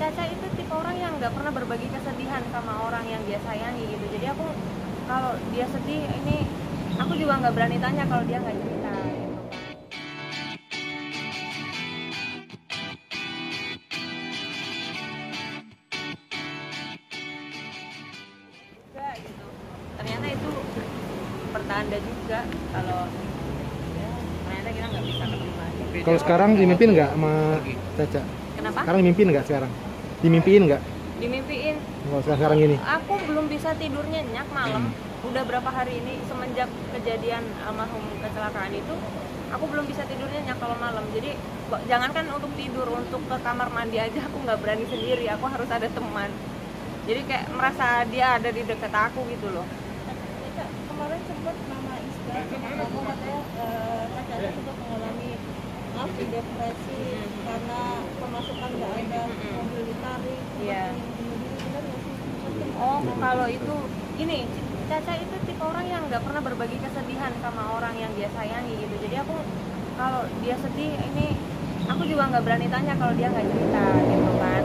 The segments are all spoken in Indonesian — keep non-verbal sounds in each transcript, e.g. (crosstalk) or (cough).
Caca itu tipe orang yang nggak pernah berbagi kesedihan sama orang yang dia sayangi gitu. Jadi aku kalau dia sedih ini aku juga nggak berani tanya kalau dia nggak cerita gitu. Juga gitu. Ternyata itu pertanda juga kalau ya, ternyata kita nggak bisa ketemu lagi Kalau sekarang dimimpin nggak sama Caca? kenapa? Sekarang dimimpin nggak sekarang? Dimimpiin nggak? dimimpiin. Kalau sekarang ini? aku belum bisa tidur nyenyak malam. Udah berapa hari ini semenjak kejadian almarhum kecelakaan itu aku belum bisa tidur nyenyak kalau malam. Jadi jangankan untuk tidur untuk ke kamar mandi aja aku nggak berani sendiri. Aku harus ada teman. Jadi kayak merasa dia ada di dekat aku gitu loh. Caca, kemarin sempat nama Iska ngomong katanya ada sempat mengalami maaf depresi Hmm. karena pemasukan nggak ada Hmm. mobil ditarik Iya. tempat yang bunuh diri benar nggak sih? Mungkin Oh, kalau itu gini, Caca itu tipe orang yang nggak pernah berbagi kesedihan sama orang yang dia sayangi gitu. Jadi aku kalau dia sedih ini aku juga nggak berani tanya kalau dia nggak cerita gitu kan.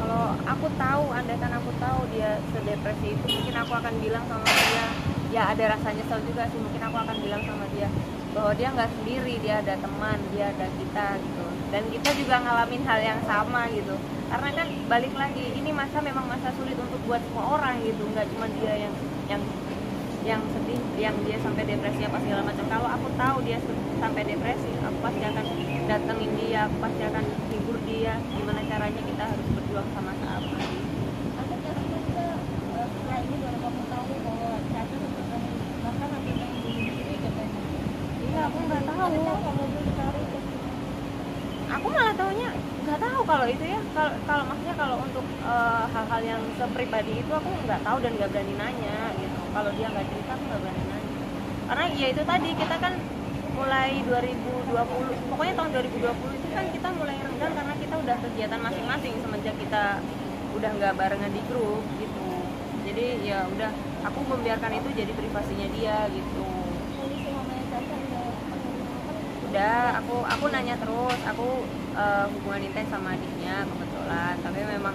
Kalau aku tahu, andaikan aku tahu dia sedepresi itu, mungkin aku akan bilang sama dia, ya ada rasa nyesel juga sih. Mungkin aku akan bilang sama dia bahwa dia nggak sendiri, dia ada teman, dia ada kita gitu. Dan kita juga ngalamin hal yang sama gitu. Karena kan balik lagi ini masa memang masa sulit untuk buat semua orang gitu. Nggak cuma dia yang yang yang sedih yang dia sampai depresi apa segala macam. Kalau aku tahu dia sampai depresi aku pasti akan datengin dia aku pasti akan hibur dia. Gimana caranya kita harus berjuang sama-sama akhirnya kita eh, setelah ini baru kamu tahu bahwa Caca sempat pengen bahkan sampai pengen bunuh diri katanya iya aku nggak tahu. Aku malah taunya nggak tahu kalau itu ya. Kalau kalau maksudnya kalau untuk eh, hal-hal yang sepribadi itu aku nggak tahu dan nggak berani nanya gitu. Kalau dia nggak cerita aku nggak berani nanya. Karena ya itu tadi kita kan mulai 2020 pokoknya tahun 2020 itu kan kita mulai renggang karena kita udah kegiatan masing-masing semenjak kita udah nggak barengan di grup gitu. Jadi ya udah aku membiarkan itu jadi privasinya dia gitu kondisi mamanya Caca udah udah aku aku nanya terus aku eh, hubungan intens sama adiknya kebetulan tapi memang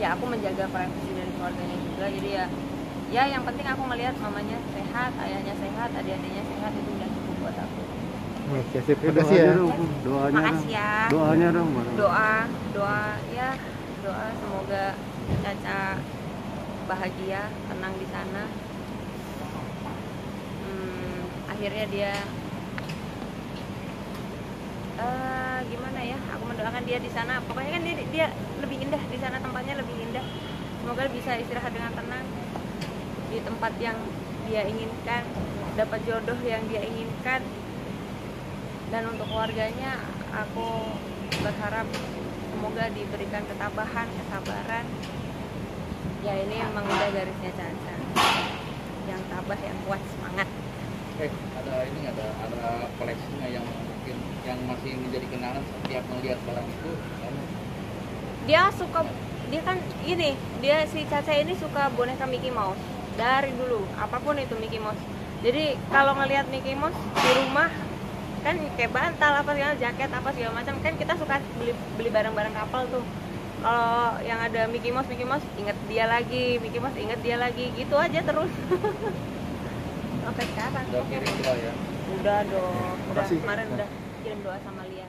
ya aku menjaga privasi dari keluarganya juga jadi ya ya yang penting aku ngelihat mamanya sehat ayahnya sehat adik-adiknya sehat itu udah cukup buat aku Oke, sip. Eh, Makasih ya. doanya dong, doanya dong. makasih ya Doanya dong. Doa doa ya doa semoga Caca bahagia tenang di sana Hmm, akhirnya dia eh gimana ya aku mendoakan dia di sana. Pokoknya kan dia dia lebih indah di sana tempatnya lebih indah. Semoga bisa istirahat dengan tenang di tempat yang dia inginkan dapat jodoh yang dia inginkan. Dan untuk keluarganya aku berharap semoga diberikan ketabahan kesabaran. Ya ini memang udah garisnya Caca yang tabah yang kuat semangat. Eh, ada ini ada ada koleksinya yang mungkin yang masih menjadi kenangan setiap melihat barang itu kamu? Dia suka dia kan ini dia si Caca ini suka boneka Mickey Mouse. Dari dulu apa pun itu Mickey Mouse. Jadi kalau ngelihat Mickey Mouse di rumah kan kayak bantal apa segala jaket apa segala macam kan kita suka beli beli barang-barang kapal tuh. Kalau yang ada Mickey Mouse Mickey Mouse inget dia lagi Mickey Mouse inget dia lagi gitu aja terus. (laughs) Sampai sekarang. Udah doa ya udah dong. Udah kemarin udah kirim doa sama Lia